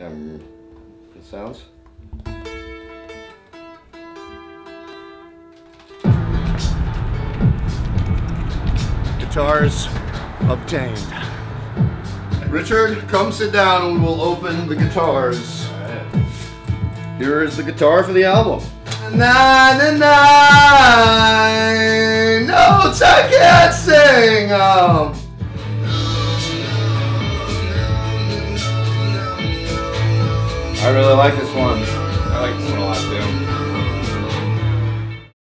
Um, it sounds. Guitars obtained. Richard, come sit down and we will open the guitars. Here is the guitar for the album. Nine nine notes I can't sing. Um, I really like this one. I like this one